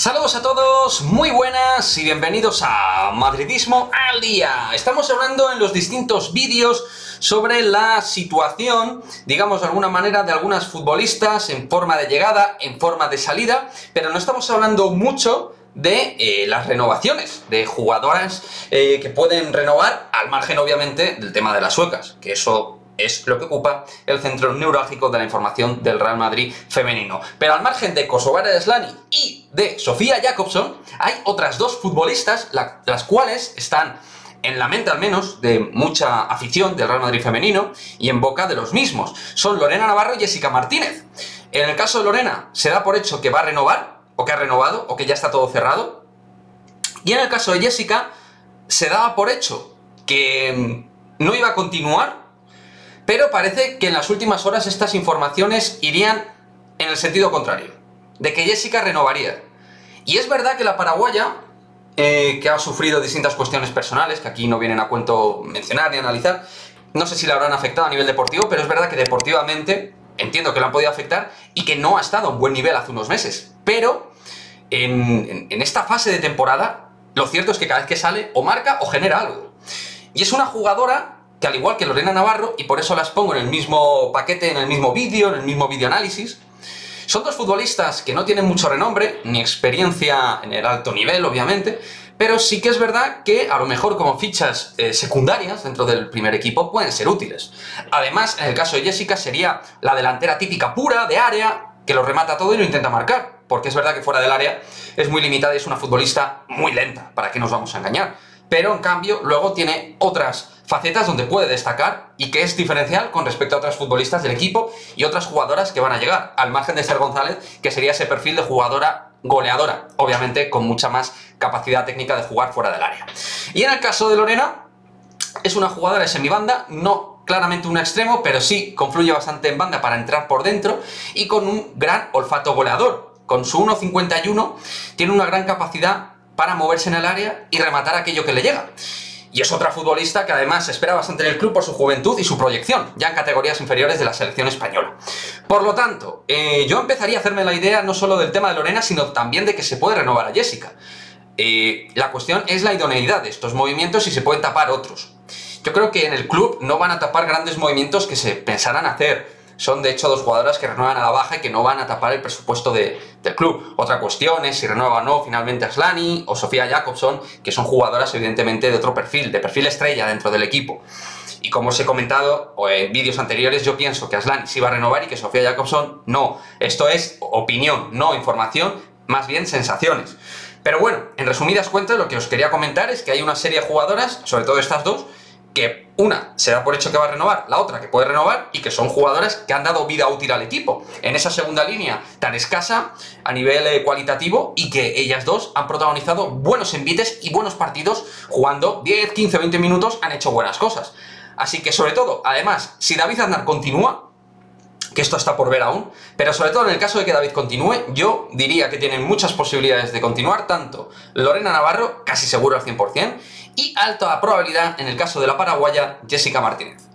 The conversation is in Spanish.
Saludos a todos, muy buenas y bienvenidos a Madridismo al Día. Estamos hablando en los distintos vídeos sobre la situación, digamos de alguna manera, de algunas futbolistas en forma de llegada, en forma de salida, pero no estamos hablando mucho de eh, las renovaciones, de jugadoras eh, que pueden renovar, al margen obviamente del tema de las suecas, que eso es lo que ocupa el centro neurálgico de la información del Real Madrid femenino. Pero al margen de Kosovare Slani y de Sofía Jacobson, hay otras dos futbolistas, las cuales están en la mente al menos de mucha afición del Real Madrid femenino y en boca de los mismos. Son Lorena Navarro y Jessica Martínez. En el caso de Lorena, se da por hecho que va a renovar, o que ha renovado, o que ya está todo cerrado. Y en el caso de Jessica, se daba por hecho que mm, no iba a continuar pero parece que en las últimas horas estas informaciones irían en el sentido contrario, de que Jessica renovaría. Y es verdad que la paraguaya, eh, que ha sufrido distintas cuestiones personales, que aquí no vienen a cuento mencionar ni analizar, no sé si la habrán afectado a nivel deportivo, pero es verdad que deportivamente entiendo que la han podido afectar y que no ha estado un buen nivel hace unos meses. Pero en esta fase de temporada, lo cierto es que cada vez que sale o marca o genera algo. Y es una jugadora que al igual que Lorena Navarro, y por eso las pongo en el mismo paquete, en el mismo vídeo, en el mismo vídeo análisis, son dos futbolistas que no tienen mucho renombre, ni experiencia en el alto nivel, obviamente, pero sí que es verdad que a lo mejor como fichas eh, secundarias dentro del primer equipo pueden ser útiles. Además, en el caso de Jessica sería la delantera típica pura, de área, que lo remata todo y lo intenta marcar, porque es verdad que fuera del área es muy limitada y es una futbolista muy lenta, ¿para qué nos vamos a engañar? Pero en cambio luego tiene otras facetas donde puede destacar y que es diferencial con respecto a otras futbolistas del equipo y otras jugadoras que van a llegar, al margen de ser González, que sería ese perfil de jugadora goleadora, obviamente con mucha más capacidad técnica de jugar fuera del área. Y en el caso de Lorena, es una jugadora de semibanda, no claramente un extremo, pero sí confluye bastante en banda para entrar por dentro y con un gran olfato goleador. Con su 1.51 tiene una gran capacidad para moverse en el área y rematar aquello que le llega. Y es otra futbolista que además se espera bastante en el club por su juventud y su proyección, ya en categorías inferiores de la selección española. Por lo tanto, eh, yo empezaría a hacerme la idea no solo del tema de Lorena, sino también de que se puede renovar a Jessica. Eh, la cuestión es la idoneidad de estos movimientos y se pueden tapar otros. Yo creo que en el club no van a tapar grandes movimientos que se pensarán hacer son de hecho dos jugadoras que renuevan a la baja y que no van a tapar el presupuesto del club. Otra cuestión es si renueva o no finalmente Aslani o Sofía Jacobson, que son jugadoras evidentemente de otro perfil, de perfil estrella dentro del equipo. Y como os he comentado en vídeos anteriores, yo pienso que Aslani sí va a renovar y que Sofía Jacobson no. Esto es opinión, no información, más bien sensaciones. Pero bueno, en resumidas cuentas, lo que os quería comentar es que hay una serie de jugadoras, sobre todo estas dos, que una se por hecho que va a renovar, la otra que puede renovar y que son jugadoras que han dado vida útil al equipo en esa segunda línea tan escasa a nivel eh, cualitativo y que ellas dos han protagonizado buenos envites y buenos partidos jugando 10, 15, 20 minutos han hecho buenas cosas. Así que sobre todo, además, si David Aznar continúa, que esto está por ver aún, pero sobre todo en el caso de que David continúe, yo diría que tienen muchas posibilidades de continuar, tanto Lorena Navarro, casi seguro al 100%, y alta probabilidad en el caso de la paraguaya Jessica Martínez.